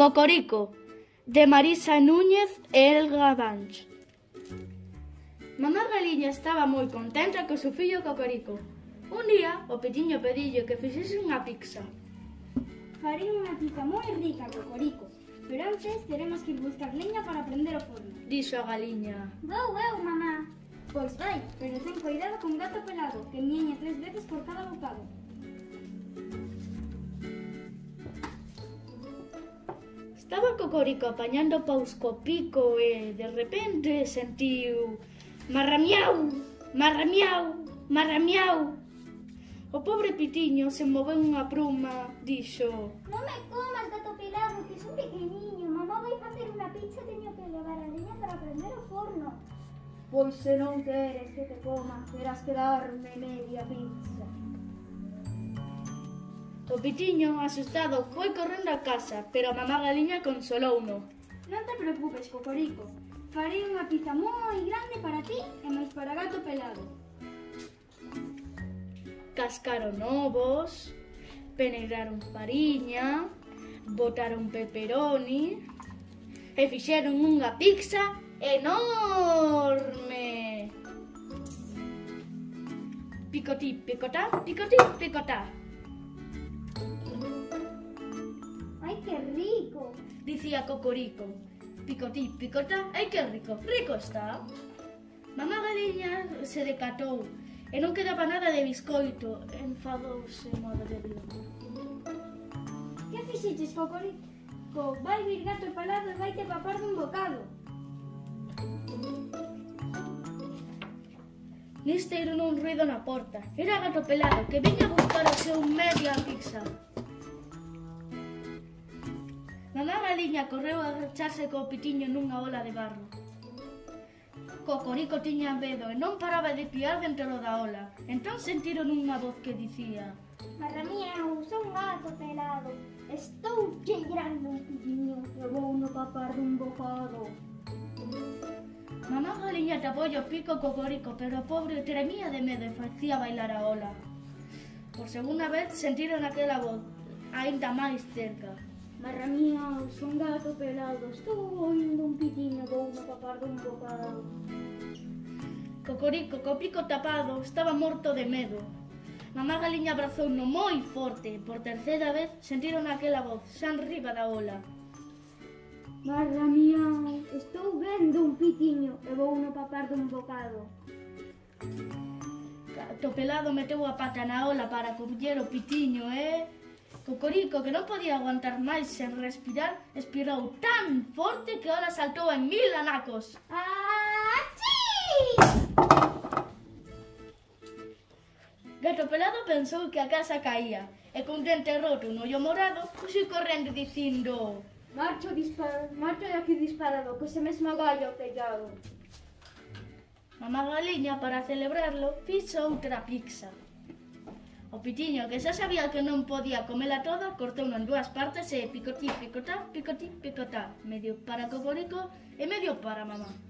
Cocorico, de Marisa Núñez e Elga Dans. Mamá Galiña estaba moi contenta co seu fillo Cocorico. Un día, o pediño pedillo que fixese unha pizza. Farei unha pizza moi rica, Cocorico, pero antes teremos que ir buscar leña para prender o forno. Dixo a Galiña. Vou eu, mamá. Pois vai, pero ten cuidado con gato pelado, que miñe tres veces por cada bocado. Estaba Cocorico apañando paus co pico e de repente sentiu marramiau, marramiau, marramiau. O pobre pitiño se moveu unha pruma, dixo Non me comas, gato pelado, que son pequeniño. Mamá vai facer unha pizza e teño que levar a leña para prender o forno. Pois se non queres que te comas, terás que darme media pizza. O pitiño, asustado, foi correndo a casa, pero a mamá galiña consolouno. Non te preocupes, Cocorico. Farei unha pizza moi grande para ti e máis para gato pelado. Cascaron ovos, peneiraron fariña, botaron peperoni e fixeron unha pizza enorme. Picotí, picotá, picotí, picotá. dicía Cocorico. Picotí, picotá, ai que rico, rico está. Mamá Galiña se decatou e non quedaba nada de biscoito. Enfadouse modo de bico. Que fixeches, Cocorico? Vai vir gato palado e vai te papar dun bocado. Neste era un ruido na porta. Era gato pelado que viña a buscar o seu medio pizza. galiña correu a agacharse co pitiño nunha ola de barro. Cocorico tiña medo e non paraba de piar dentro da ola. Entón sentiron unha voz que dicía Marramíeu, son gato pelado, estou cheirando un pitiño e vou no papar dun bocado. Mamá galiña tapou o pico cocorico, pero o pobre tremía de medo e facía bailar a ola. Por segunda vez sentiron aquela voz, aínda máis cerca. Marra mía, son gato pelado Estou oindo un pitiño Vou me papardo un bocado Cocorico, copico tapado Estaba morto de medo Mamá Galiña abrazou no moi forte Por terceira vez sentiron aquela voz xa riba da ola Marra mía, estou vendo un pitiño e vou no papar dun bocado. Topelado meteu a pata na ola para coller o pitiño, eh? Cocorico, que non podía aguantar máis sen respirar, espirou tan forte que ola saltou en mil anacos. Gato pelado pensou que a casa caía e cun dente roto no ollo morado puxou correndo dicindo Marcho, disparo, marcho aquí disparado, que se mesmo gallo pegado. Mamá Galiña, para celebrarlo, fixo outra pizza pitiño, que xa sabía que non podía comela toda, cortouno en dúas partes e picotí, picotá, picotí, picotá, medio para cocorico e medio para mamá.